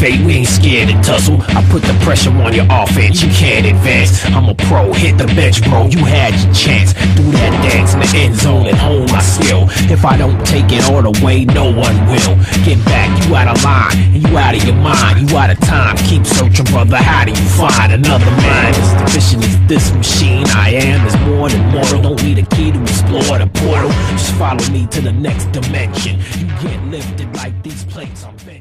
fate, we ain't scared to tussle. I put the pressure on your offense, you can't advance. I'm a pro, hit the bench, bro, you had your chance. Do that dance in the end zone and hone my skill. If I don't take it all the way, no one will. Get back, you out of line, and you out of your mind, you out of time. Keep searching, brother, how do you find another mind? As deficient as this machine I am is more than mortal. Don't need a key to explore the portal. Just follow me to the next dimension. You get lifted like these plates on bench.